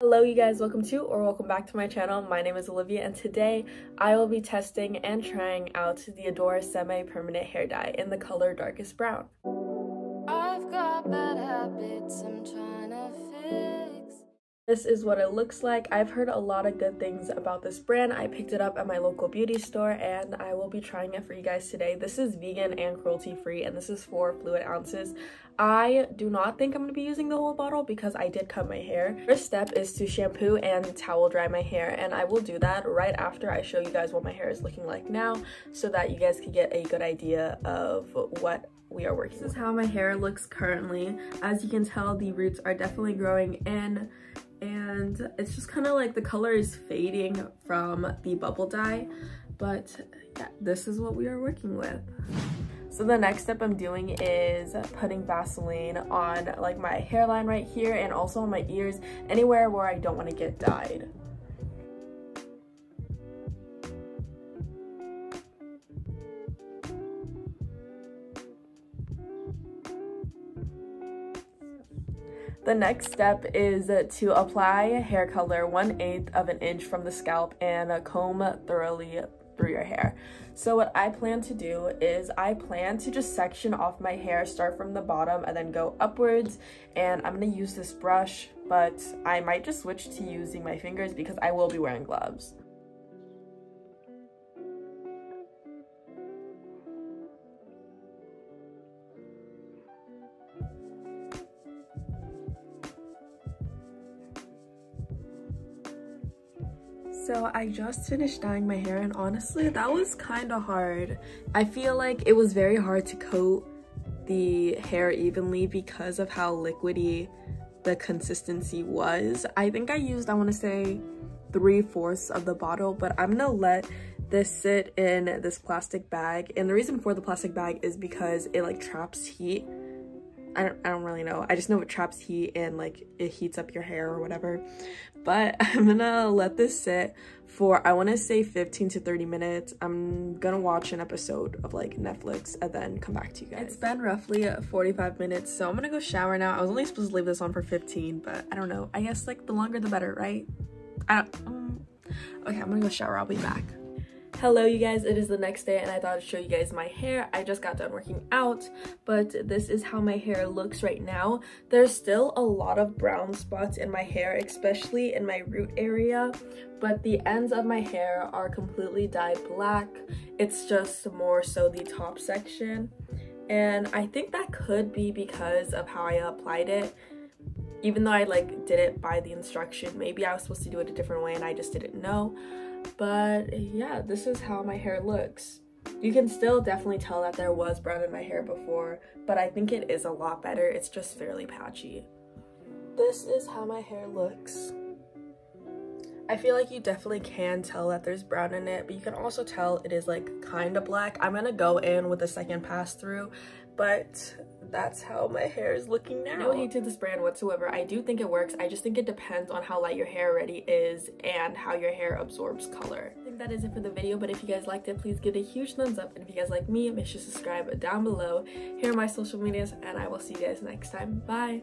Hello you guys, welcome to or welcome back to my channel. My name is Olivia and today I will be testing and trying out the Adore Semi-Permanent Hair Dye in the color Darkest Brown. This is what it looks like. I've heard a lot of good things about this brand. I picked it up at my local beauty store and I will be trying it for you guys today. This is vegan and cruelty free and this is for fluid ounces. I do not think I'm going to be using the whole bottle because I did cut my hair. First step is to shampoo and towel dry my hair and I will do that right after I show you guys what my hair is looking like now so that you guys can get a good idea of what we are working This is how my hair looks currently. As you can tell, the roots are definitely growing in and it's just kind of like the color is fading from the bubble dye but yeah, this is what we are working with. So the next step I'm doing is putting Vaseline on like my hairline right here and also on my ears, anywhere where I don't want to get dyed. The next step is to apply hair color 1 8th of an inch from the scalp and comb thoroughly through your hair. So what I plan to do is I plan to just section off my hair, start from the bottom and then go upwards. And I'm going to use this brush, but I might just switch to using my fingers because I will be wearing gloves. So I just finished dyeing my hair and honestly that was kind of hard. I feel like it was very hard to coat the hair evenly because of how liquidy the consistency was. I think I used, I want to say, three-fourths of the bottle, but I'm gonna let this sit in this plastic bag. And the reason for the plastic bag is because it like traps heat I don't, I don't really know. I just know it traps heat and like it heats up your hair or whatever. But I'm gonna let this sit for, I wanna say 15 to 30 minutes. I'm gonna watch an episode of like Netflix and then come back to you guys. It's been roughly 45 minutes, so I'm gonna go shower now. I was only supposed to leave this on for 15, but I don't know. I guess like the longer the better, right? I don't, um, okay, I'm gonna go shower. I'll be back. Hello you guys, it is the next day and I thought I'd show you guys my hair. I just got done working out, but this is how my hair looks right now. There's still a lot of brown spots in my hair, especially in my root area, but the ends of my hair are completely dyed black. It's just more so the top section. And I think that could be because of how I applied it even though I like did it by the instruction maybe I was supposed to do it a different way and I just didn't know but yeah, this is how my hair looks. You can still definitely tell that there was brown in my hair before, but I think it is a lot better. It's just fairly patchy. This is how my hair looks. I feel like you definitely can tell that there's brown in it, but you can also tell it is like kind of black. I'm gonna go in with a second pass through, but that's how my hair is looking now. No hate to this brand whatsoever. I do think it works. I just think it depends on how light your hair already is and how your hair absorbs color. I think that is it for the video, but if you guys liked it, please give it a huge thumbs up. And if you guys like me, make sure to subscribe down below. Here are my social medias, and I will see you guys next time. Bye!